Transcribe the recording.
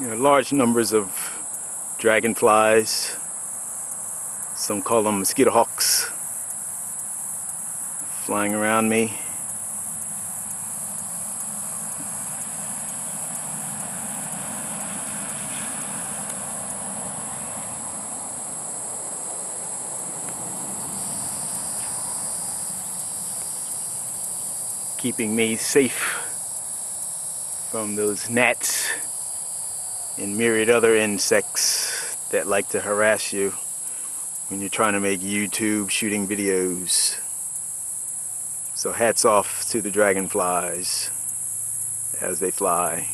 There are large numbers of dragonflies. Some call them mosquito hawks flying around me. keeping me safe from those gnats and myriad other insects that like to harass you when you're trying to make YouTube shooting videos. So hats off to the dragonflies as they fly.